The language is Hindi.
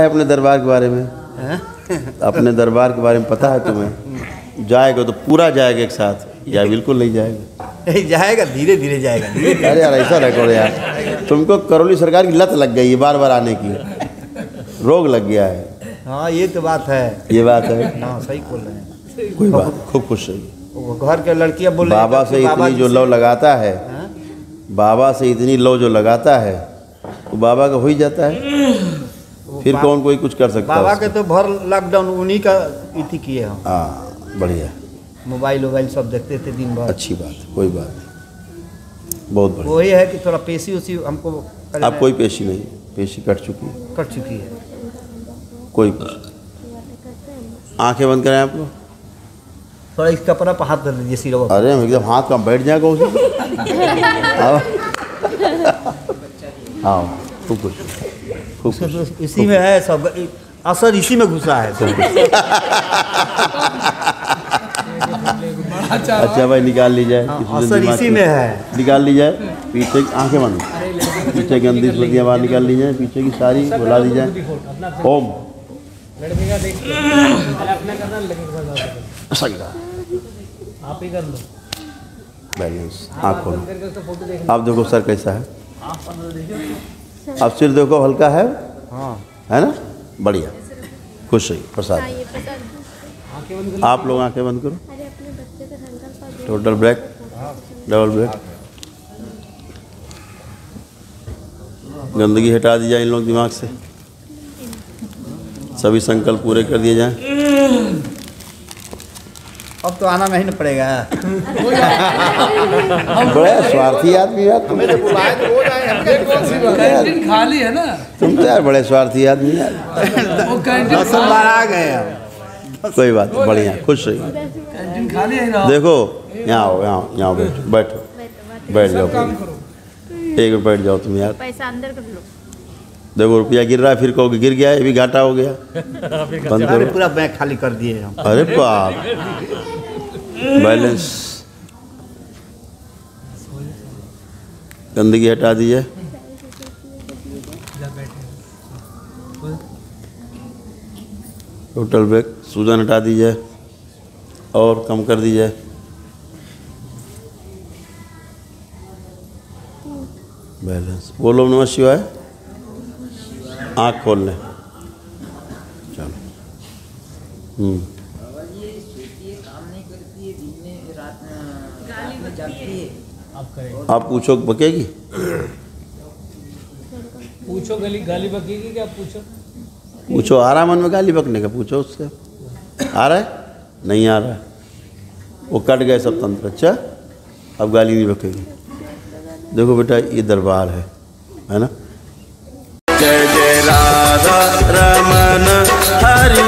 है अपने दरबार के बारे में? अपने दरबार के बारे में पता है तुम्हें? जाएगा तो पूरा जाएगा एक साथ। या बिल्कुल नहीं जाएगा। जाएगा धीरे धीरे जाएगा अरे यार ऐसा ना करो यार। तुमको करौली सरकार की लत लग गई है बार बार आने की। रोग लग गया है। हाँ ये तो बात है। ये बात है? हाँ सही बोल रहे हैं। कोई बात खूब खुश रहिए। घर के लड़कियाँ बोल बाबा से इतनी जो लव लगाता है हाँ? बाबा से इतनी लव जो लगाता है तो बाबा का हो ही जाता है। वो फिर कौन कोई कुछ कर सकता बाबा के तो भर लॉकडाउन उन्हीं का इति किए हम। हाँ बढ़िया। मोबाइल वोबाइल सब देखते थे दिन भर। अच्छी बात कोई बात नहीं। बहुत बढ़िया। वही है कि थोड़ा पेशी उसी हमको अब कोई पेशी नहीं पेशी कट चुकी है। कट चुकी है। कोई आँखें बंद करें आप लोग। थोड़ा इस कपड़ा पर हाथ धर दीजिए सिरवा अरे हम एकदम हाथ का बैठ जाएगा उसे आओ आओ खूब खुश तो इसी में है सब असर इसी में घुसा है। सब अच्छा भाई निकाल ली जाए हाँ, असर इसी में है। निकाल ली जाए पीछे आँखें बंद। पीछे गंदी स्मृतियाँ बाहर निकाल ली जाए पीछे की सारी बुला दी जाए ओम आप ही कर लो। बैलेंस आँख खोलो आप देखो सर कैसा है। अब सिर देखो हल्का है। हाँ। है ना? बढ़िया। खुश रहिए प्रसाद। कर। आप लोग आँखें बंद करो। अरे अपने बच्चे का संकल्प अब टोटल ब्लैक डबल ब्लैक गंदगी हटा दी जाए इन लोग दिमाग से। सभी संकल्प पूरे कर दिए जाएँ। अब तो आना नहीं पड़ेगा। बड़े स्वार्थी आदमी तुम कैंटीन खाली है ना। तुम तो यार बड़े स्वार्थी आदमी यार। वो कैंटीन बार आ गए हम कोई बात नहीं बढ़िया खुश रहिए। कैंटीन खाली है ना देखो यहाँ आओ यहाँ यहाँ बैठो बैठो। बैठ जाओ एक मिनट बैठ जाओ तुम यार। पैसा अंदर कर लो। देखो रुपया गिर रहा है फिर कहोगे गिर गया ये भी घाटा हो गया। बंद करो। पूरा बैंक खाली कर दिए हम। अरे बाप। बैलेंस गंदगी हटा दीजिए टोटल बैग सूजन हटा दीजिए और कम कर दीजिए बैलेंस बोलो नमः शिवाय। आँख खोल लें चलो। हम्म। करें आप पूछो बकेगी? पूछो गली गाली बकेगी क्या पूछो? पूछो आ रहा मन में गाली बकने का? पूछो उससे। आ रहा है? नहीं आ रहा है। वो कट गए सब तंत्र। अच्छा अब गाली नहीं बकेगी। देखो बेटा ये दरबार है है ना? जय जय राधा रमन हरि